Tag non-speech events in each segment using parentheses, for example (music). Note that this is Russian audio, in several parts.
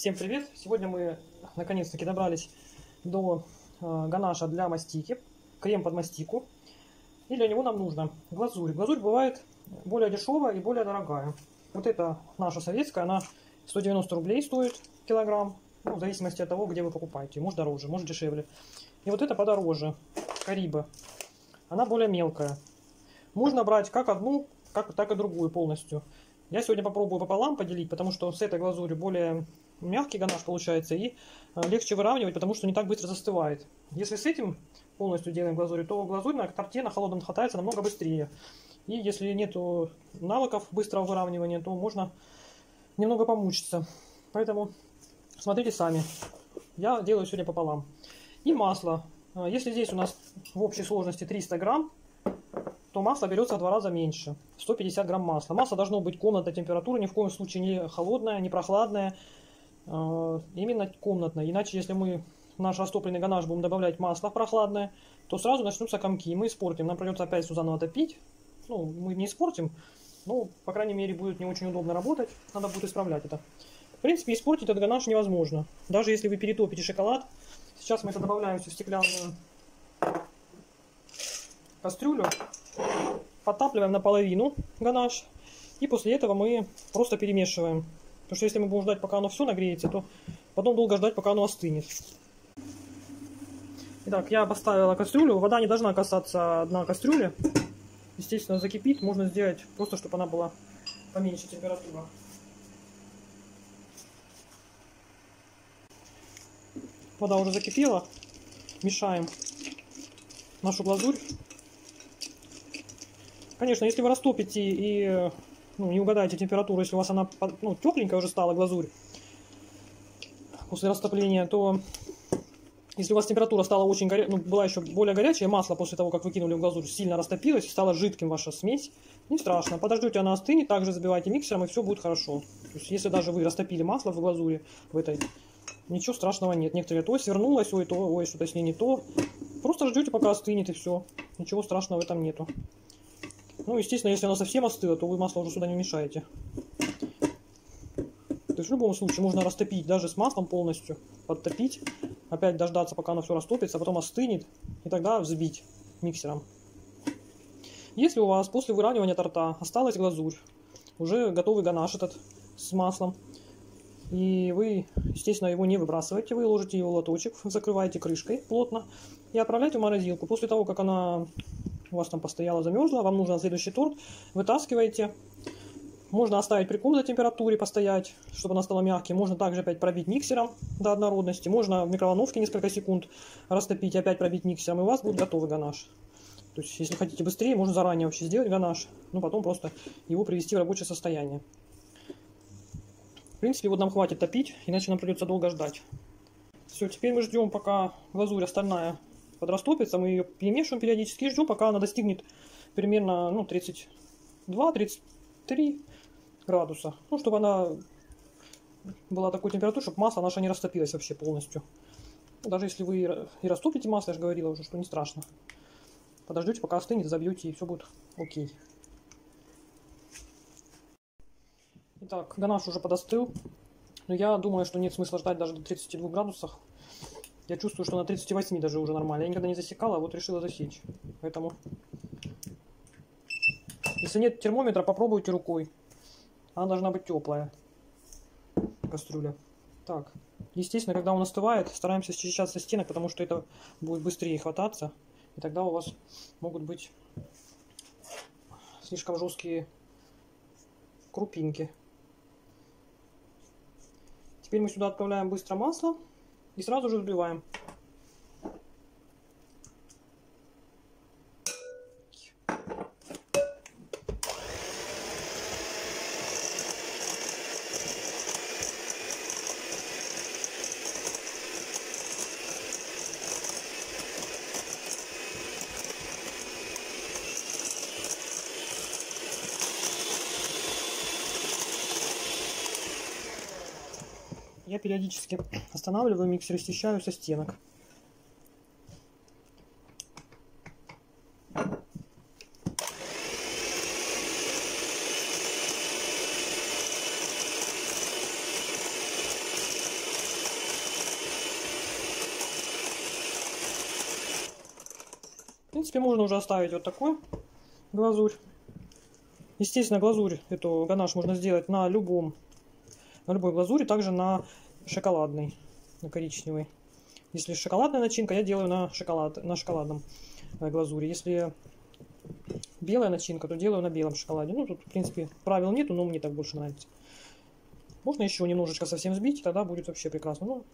Всем привет! Сегодня мы наконец-таки добрались до э, ганаша для мастики, крем под мастику. И для него нам нужно глазурь. Глазурь бывает более дешевая и более дорогая. Вот это наша советская, она 190 рублей стоит килограмм, ну, в зависимости от того, где вы покупаете. Может дороже, может дешевле. И вот это подороже, Кариба. Она более мелкая. Можно брать как одну, как, так и другую полностью. Я сегодня попробую пополам поделить, потому что с этой глазурью более мягкий ганаш получается и э, легче выравнивать, потому что не так быстро застывает. Если с этим полностью делаем глазурь, то глазурь на торте на холодном хватается намного быстрее. И если нет навыков быстрого выравнивания, то можно немного помучиться. Поэтому смотрите сами. Я делаю сегодня пополам. И масло. Э, если здесь у нас в общей сложности 300 грамм, то масло берется в два раза меньше. 150 грамм масла. Масло должно быть комнатной температуры, ни в коем случае не холодное, не прохладное. Э, именно комнатное. Иначе, если мы в наш растопленный ганаш будем добавлять масло прохладное, то сразу начнутся комки, и мы испортим. Нам придется опять все заново топить. Ну, мы не испортим, но, по крайней мере, будет не очень удобно работать. Надо будет исправлять это. В принципе, испортить этот ганаш невозможно. Даже если вы перетопите шоколад. Сейчас мы это добавляем в стеклянную кастрюлю, подтапливаем наполовину ганаш, и после этого мы просто перемешиваем. Потому что если мы будем ждать, пока оно все нагреется, то потом долго ждать, пока оно остынет. Итак, я поставила кастрюлю. Вода не должна касаться дна кастрюли. Естественно, закипит. Можно сделать просто, чтобы она была поменьше температура. Вода уже закипела. Мешаем нашу глазурь. Конечно, если вы растопите и ну, не угадаете температуру, если у вас она ну, тепленькая уже стала глазурь после растопления, то если у вас температура стала очень горячая, ну, была еще более горячая, масло после того, как вы кинули в глазурь, сильно растопилось и стала жидким ваша смесь, не страшно. Подождете, она остынет, также забивайте миксером, и все будет хорошо. То есть, если даже вы растопили масло в глазури, в этой, ничего страшного нет. Некоторые то свернулось, ой, то, ой, что-то с ней не то. Просто ждете, пока остынет, и все. Ничего страшного в этом нету. Ну, естественно, если оно совсем остыло, то вы масло уже сюда не мешаете. То есть в любом случае можно растопить даже с маслом полностью, подтопить, опять дождаться, пока оно все растопится, а потом остынет, и тогда взбить миксером. Если у вас после выравнивания торта осталась глазурь, уже готовый ганаш этот с маслом, и вы, естественно, его не выбрасываете, вы ложите его в лоточек, закрываете крышкой плотно и отправляете в морозилку. После того, как она у вас там постояла, замерзла, вам нужно следующий торт, вытаскиваете. Можно оставить при комнатной температуре постоять, чтобы она стала мягкой. Можно также опять пробить миксером до однородности. Можно в микроволновке несколько секунд растопить, опять пробить миксером, и у вас будет готовый ганаш. То есть, если хотите быстрее, можно заранее вообще сделать ганаш, но потом просто его привести в рабочее состояние. В принципе, вот нам хватит топить, иначе нам придется долго ждать. Все, теперь мы ждем, пока глазурь остальная подрастопится, мы ее перемешиваем периодически и ждем, пока она достигнет примерно ну, 32-33 градуса. Ну, чтобы она была такой температуры, чтобы масло наша не растопилась вообще полностью. Даже если вы и растопите масло, я же говорила уже, что не страшно. Подождете, пока остынет, забьете, и все будет окей. Итак, ганаш уже подостыл. Но я думаю, что нет смысла ждать даже до 32 градусов. Я чувствую, что на 38 даже уже нормально. Я никогда не засекала, а вот решила засечь. Поэтому... Если нет термометра, попробуйте рукой. Она должна быть теплая. Кастрюля. Так. Естественно, когда он остывает, стараемся счищать со стенок, потому что это будет быстрее хвататься. И тогда у вас могут быть слишком жесткие крупинки. Теперь мы сюда отправляем быстро масло. И сразу же взбиваем. периодически останавливаю миксер и счищаю со стенок. В принципе, можно уже оставить вот такой глазурь. Естественно, глазурь, эту ганаш можно сделать на любом на любой глазури, также на шоколадной, на коричневой. Если шоколадная начинка, я делаю на, шоколад, на шоколадном э, глазури. Если белая начинка, то делаю на белом шоколаде. Ну, тут, в принципе, правил нету, но мне так больше нравится. Можно еще немножечко совсем сбить, тогда будет вообще прекрасно. Ну,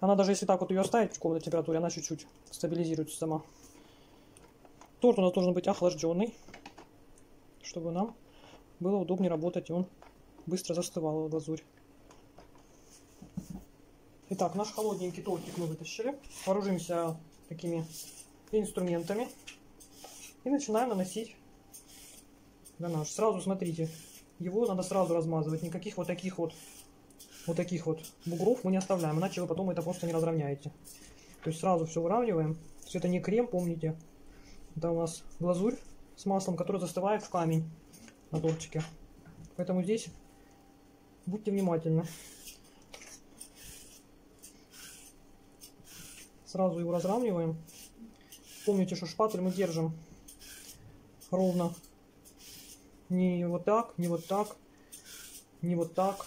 она даже если так вот ее оставить в комнатной температуре, она чуть-чуть стабилизируется сама. Торт у нас должен быть охлажденный, чтобы нам было удобнее работать, и он быстро застывал в глазурь. Итак, наш холодненький тортик мы вытащили. Вооружимся такими инструментами. И начинаем наносить ганаш. Сразу смотрите, его надо сразу размазывать. Никаких вот таких вот вот таких вот бугров мы не оставляем, иначе вы потом это просто не разровняете. То есть сразу все выравниваем. То есть это не крем, помните. Это у нас глазурь с маслом, который застывает в камень на тортике. Поэтому здесь будьте внимательны. Сразу его разравниваем. Помните, что шпатель мы держим ровно. Не вот так, не вот так, не вот так,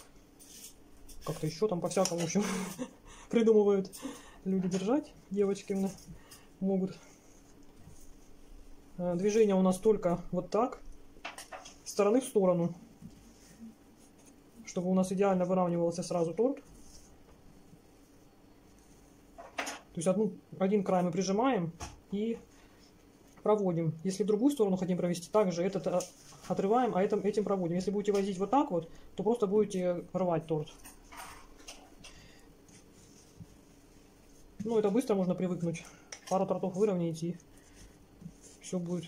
как-то еще там по-всякому, в (laughs) придумывают люди держать. Девочки могут. Э, движение у нас только вот так, стороны в сторону, чтобы у нас идеально выравнивался сразу торт. То есть одну, один край мы прижимаем и проводим. Если другую сторону хотим провести, также этот э, отрываем, а этим, этим проводим. Если будете возить вот так вот, то просто будете рвать торт. Ну, это быстро можно привыкнуть. Пару тортов выровняете и все будет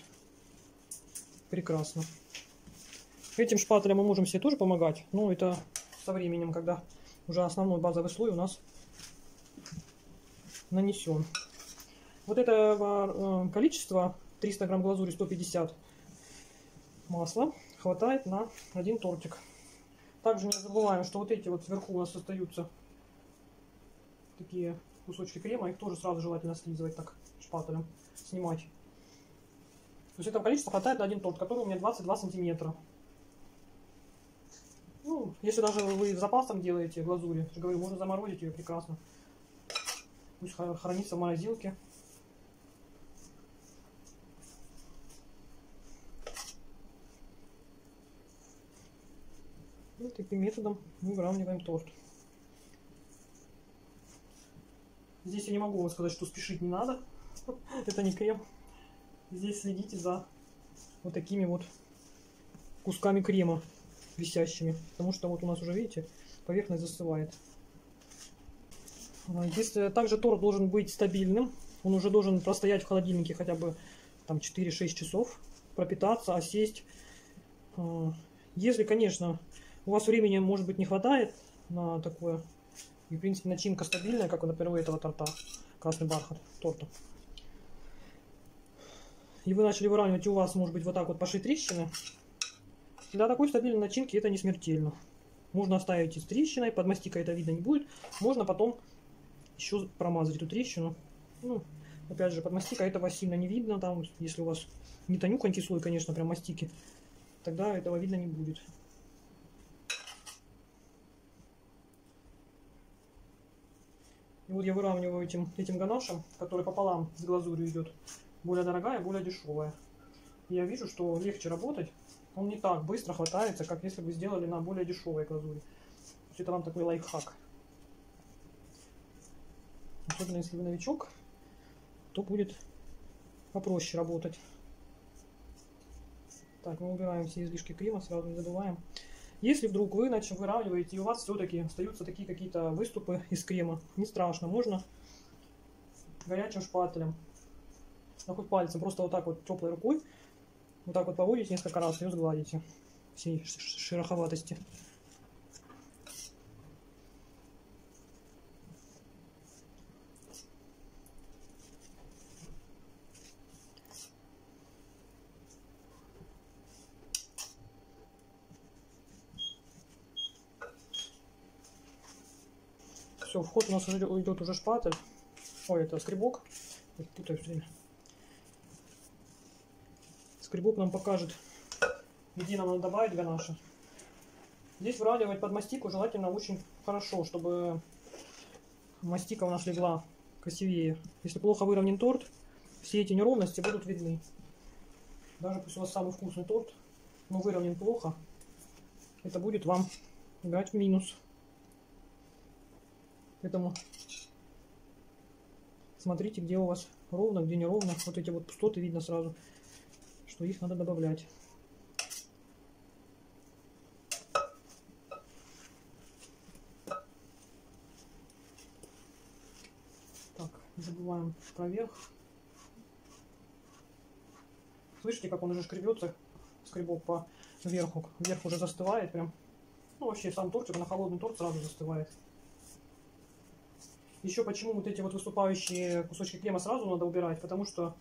прекрасно. Этим шпателем мы можем себе тоже помогать, но это со временем, когда уже основной базовый слой у нас нанесен. Вот это э, количество 300 грамм глазури, 150 масла хватает на один тортик. Также не забываем, что вот эти вот сверху у нас остаются такие кусочки крема, их тоже сразу желательно слизывать так шпателем, снимать. То есть этого количества хватает на один торт, который у меня 22 сантиметра. Ну, если даже вы запасом делаете глазури, говорю, можно заморозить ее прекрасно. Пусть хранится в морозилке. И таким методом мы выравниваем торт. Здесь я не могу вам сказать, что спешить не надо. (laughs) Это не крем. Здесь следите за вот такими вот кусками крема висящими. Потому что вот у нас уже, видите, поверхность застывает. Если также торт должен быть стабильным, он уже должен простоять в холодильнике хотя бы там 4-6 часов, пропитаться, осесть. А, если, конечно, у вас времени, может быть, не хватает на такое, и, в принципе, начинка стабильная, как, например, у этого торта, красный бархат торта. И вы начали выравнивать, у вас, может быть, вот так вот пошли трещины. Для такой стабильной начинки это не смертельно. Можно оставить и с трещиной, под мастикой это видно не будет. Можно потом еще промазать эту трещину. Ну, опять же, под мастикой этого сильно не видно. Там, если у вас не тонюхонький слой, конечно, прям мастики, тогда этого видно не будет. И вот я выравниваю этим, этим ганашем, который пополам с глазурью идет. Более дорогая, более дешевая. Я вижу, что легче работать. Он не так быстро хватается, как если бы сделали на более дешевой глазури. То есть это вам такой лайфхак. Особенно если вы новичок, то будет попроще работать. Так, мы убираем все излишки крема, сразу не забываем. Если вдруг вы значит, выравниваете, и у вас все-таки остаются такие какие-то выступы из крема, не страшно, можно горячим шпателем, ну хоть пальцем, просто вот так вот теплой рукой, вот так вот поводите несколько раз, и сгладите всей шероховатости. Все, вход у нас уже идет уже шпатель. Ой, это скребок. Время. Скребок нам покажет, где нам надо добавить ганаша. Здесь выравнивать под мастику желательно очень хорошо, чтобы мастика у нас легла красивее. Если плохо выровнен торт, все эти неровности будут видны. Даже пусть у вас самый вкусный торт, но выровнен плохо, это будет вам играть в минус. Поэтому смотрите, где у вас ровно, где неровно. Вот эти вот пустоты видно сразу, что их надо добавлять. Так, забываем про верх. Слышите, как он уже шкребется, скребок по верху. Верх уже застывает прям. Ну, вообще, сам тортик на холодный торт сразу застывает. Еще почему вот эти вот выступающие кусочки крема сразу надо убирать, потому что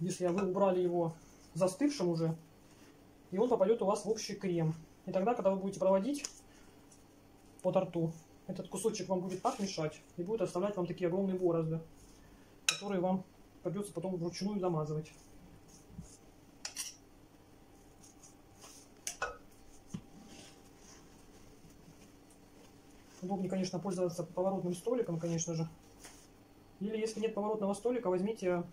если вы убрали его застывшим уже, и он попадет у вас в общий крем. И тогда, когда вы будете проводить по торту, этот кусочек вам будет так мешать и будет оставлять вам такие огромные борозды, которые вам придется потом вручную замазывать. Удобнее, конечно, пользоваться поворотным столиком, конечно же. Или если нет поворотного столика, возьмите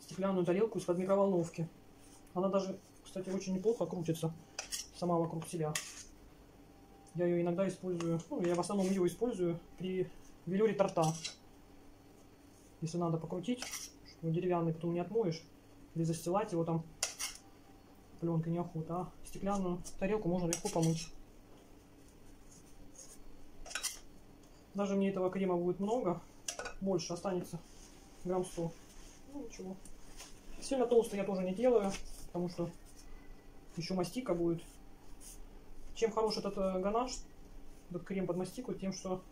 стеклянную тарелку из-под микроволновки. Она даже, кстати, очень неплохо крутится сама вокруг себя. Я ее иногда использую, ну, я в основном ее использую при велюре торта. Если надо покрутить, что деревянный потом не отмоешь, или застилать его там пленкой неохота, а стеклянную тарелку можно легко помыть. Даже мне этого крема будет много. Больше останется грамм 100. Ну ничего. Сильно толстый я тоже не делаю, потому что еще мастика будет. Чем хорош этот э, ганаш, этот крем под мастику, тем, что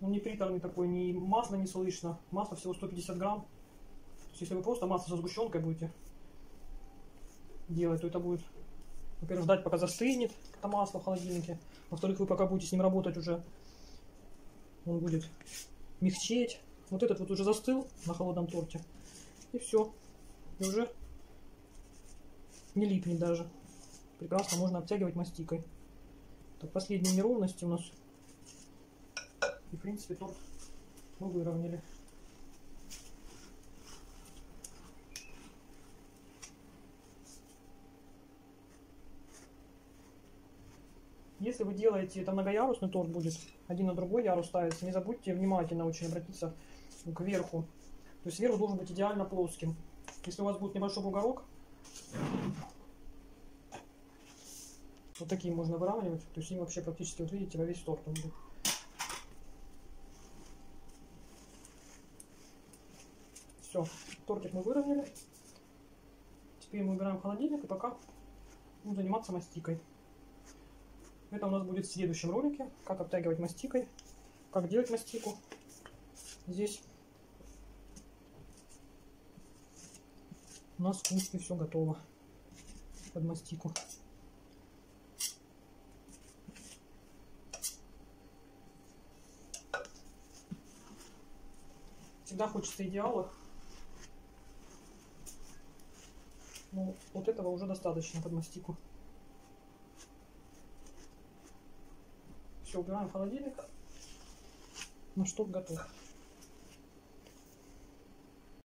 он не приторный такой, ни масла не слышно. Масло всего 150 грамм. То есть, если вы просто масло со сгущенкой будете делать, то это будет, во-первых, ждать, пока застынет это масло в холодильнике. Во-вторых, вы пока будете с ним работать уже он будет мягчеть. Вот этот вот уже застыл на холодном торте. И все. И уже не липнет даже. Прекрасно можно обтягивать мастикой. Так, последние неровности у нас. И, в принципе, торт мы выровняли. Если вы делаете, это многоярусный торт будет, один на другой ярус ставится, не забудьте внимательно очень обратиться к верху. То есть верх должен быть идеально плоским. Если у вас будет небольшой бугорок, вот такие можно выравнивать. То есть им вообще практически, вот видите, во весь торт он будет. Все, тортик мы выровняли. Теперь мы убираем холодильник и пока будем заниматься мастикой. Это у нас будет в следующем ролике, как обтягивать мастикой, как делать мастику. Здесь у нас принципе все готово под мастику. Всегда хочется идеала. Ну, вот этого уже достаточно под мастику. Все, убираем холодильник. Ну что, готов.